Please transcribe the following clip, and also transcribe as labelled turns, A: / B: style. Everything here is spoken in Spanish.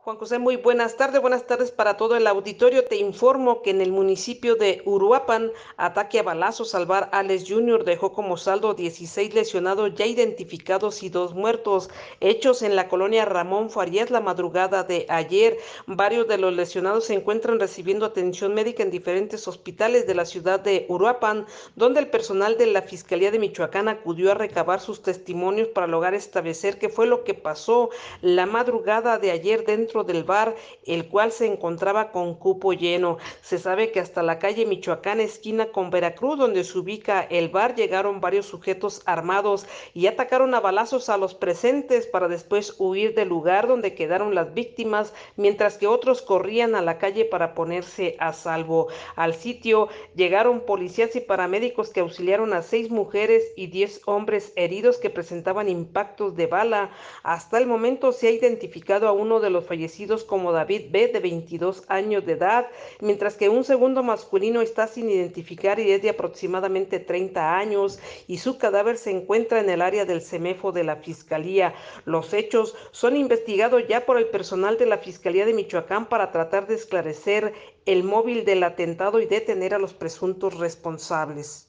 A: Juan José, muy buenas tardes. Buenas tardes para todo el auditorio. Te informo que en el municipio de Uruapan, ataque a balazos salvar Alex Jr. dejó como saldo 16 lesionados ya identificados y dos muertos, hechos en la colonia Ramón Farías la madrugada de ayer. Varios de los lesionados se encuentran recibiendo atención médica en diferentes hospitales de la ciudad de Uruapan, donde el personal de la Fiscalía de Michoacán acudió a recabar sus testimonios para lograr establecer qué fue lo que pasó la madrugada de ayer dentro del bar, el cual se encontraba con cupo lleno. Se sabe que hasta la calle Michoacán, esquina con Veracruz, donde se ubica el bar, llegaron varios sujetos armados y atacaron a balazos a los presentes para después huir del lugar donde quedaron las víctimas, mientras que otros corrían a la calle para ponerse a salvo. Al sitio llegaron policías y paramédicos que auxiliaron a seis mujeres y diez hombres heridos que presentaban impactos de bala. Hasta el momento se ha identificado a uno de los como David B., de 22 años de edad, mientras que un segundo masculino está sin identificar y es de aproximadamente 30 años y su cadáver se encuentra en el área del CEMEFO de la Fiscalía. Los hechos son investigados ya por el personal de la Fiscalía de Michoacán para tratar de esclarecer el móvil del atentado y detener a los presuntos responsables.